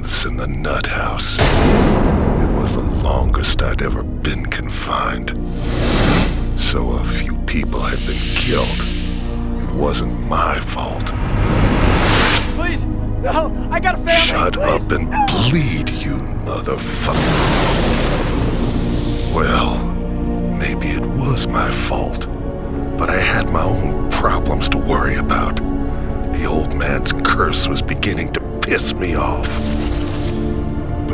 months in the nut house. It was the longest I'd ever been confined. So a few people had been killed. It wasn't my fault. Please, no, I got a family. Shut please. up and bleed, you motherfucker. Well, maybe it was my fault, but I had my own problems to worry about. The old man's curse was beginning to piss me off.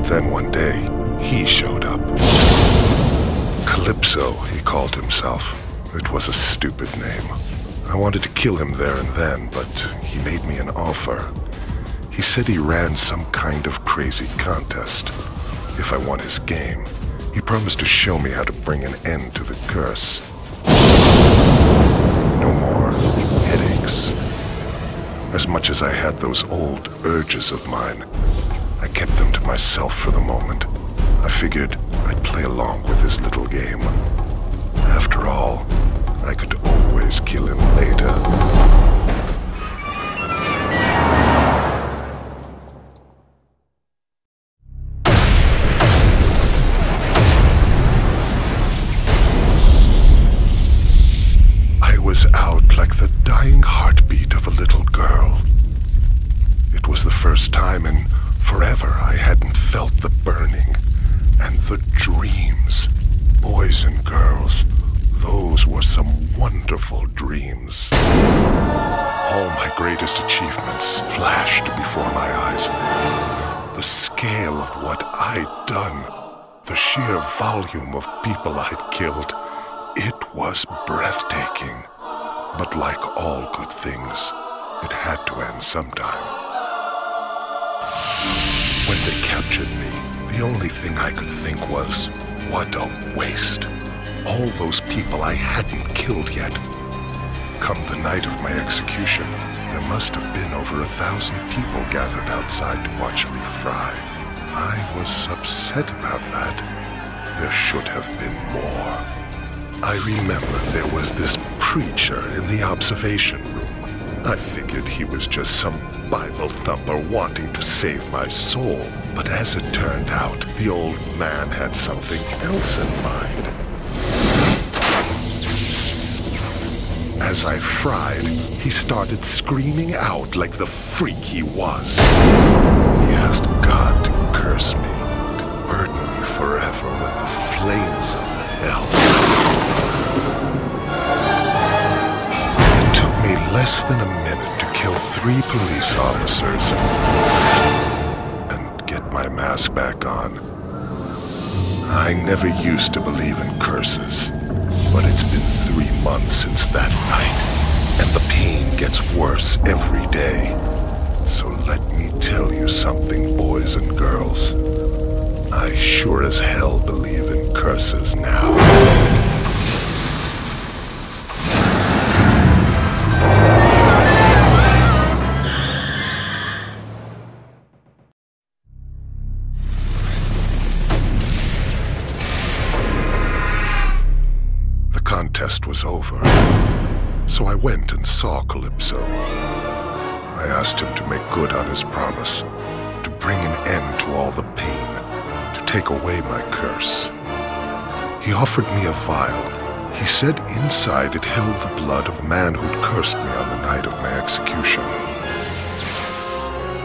Then one day, he showed up. Calypso, he called himself. It was a stupid name. I wanted to kill him there and then, but he made me an offer. He said he ran some kind of crazy contest. If I won his game, he promised to show me how to bring an end to the curse. No more headaches. As much as I had those old urges of mine, I kept them to myself for the moment. I figured I'd play along with his little game. Dreams. Boys and girls, those were some wonderful dreams. All my greatest achievements flashed before my eyes. The scale of what I'd done, the sheer volume of people I'd killed, it was breathtaking. But like all good things, it had to end sometime. When they captured me, the only thing I could think was, what a waste. All those people I hadn't killed yet. Come the night of my execution, there must have been over a thousand people gathered outside to watch me fry. I was upset about that. There should have been more. I remember there was this preacher in the observation. I figured he was just some Bible thumper wanting to save my soul. But as it turned out, the old man had something else in mind. As I fried, he started screaming out like the freak he was. He asked God to curse me, to burden me forever with the flames of less than a minute to kill three police officers and get my mask back on. I never used to believe in curses, but it's been three months since that night, and the pain gets worse every day. So let me tell you something, boys and girls. I sure as hell believe in curses now. Contest was over, so I went and saw Calypso. I asked him to make good on his promise, to bring an end to all the pain, to take away my curse. He offered me a vial. He said inside it held the blood of the man who'd cursed me on the night of my execution.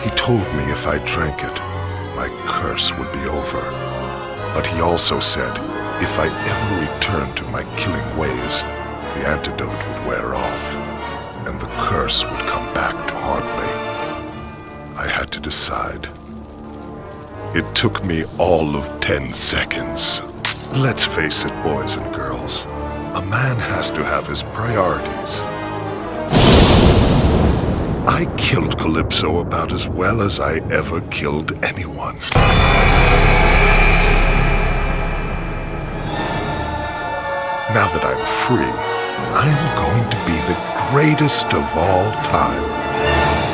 He told me if I drank it, my curse would be over. But he also said if I ever returned to my killing ways, the antidote would wear off, and the curse would come back to haunt me. I had to decide. It took me all of ten seconds. Let's face it, boys and girls. A man has to have his priorities. I killed Calypso about as well as I ever killed anyone. that I'm free, I'm going to be the greatest of all time.